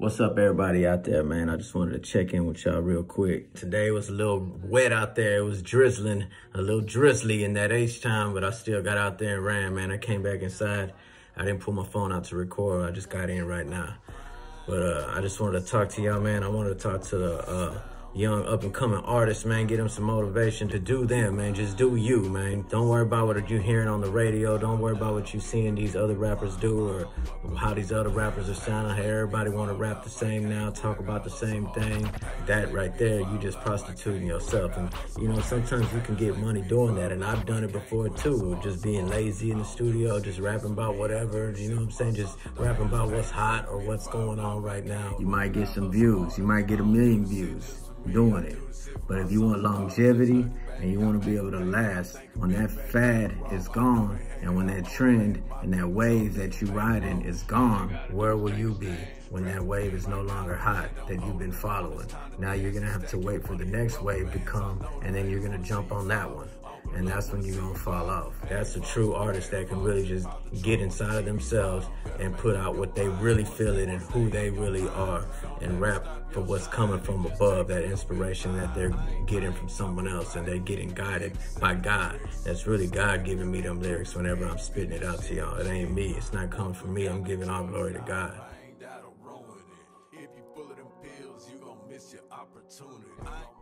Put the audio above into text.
What's up, everybody out there, man? I just wanted to check in with y'all real quick. Today was a little wet out there. It was drizzling, a little drizzly in that H-Town, but I still got out there and ran, man. I came back inside. I didn't pull my phone out to record. I just got in right now. But uh, I just wanted to talk to y'all, man. I wanted to talk to the uh, young up and coming artists, man. Get them some motivation to do them, man. Just do you, man. Don't worry about what you're hearing on the radio. Don't worry about what you're seeing these other rappers do or how these other rappers are sounding. How everybody want to rap the same now, talk about the same thing. That right there, you just prostituting yourself. And, you know, sometimes you can get money doing that. And I've done it before, too. Just being lazy in the studio, just rapping about whatever, you know what I'm saying? Just rapping about what's hot or what's going on right now. You might get some views. You might get a million views doing it. But if you want longevity and you want to be able to last, when that fad is gone and when that trend and that wave that you riding is gone, where will you be when that wave is no longer hot that you've been following? Now you're to have to wait for the next wave to come and then you're to jump on that one and that's when you're gonna fall off. That's a true artist that can really just get inside of themselves and put out what they really feel it and who they really are and rap for what's coming from above, that inspiration that they're getting from someone else and they're getting guided by God. That's really God giving me them lyrics whenever I'm spitting it out to y'all. It ain't me, it's not coming from me, I'm giving all glory to God. opportunity. I, I ain't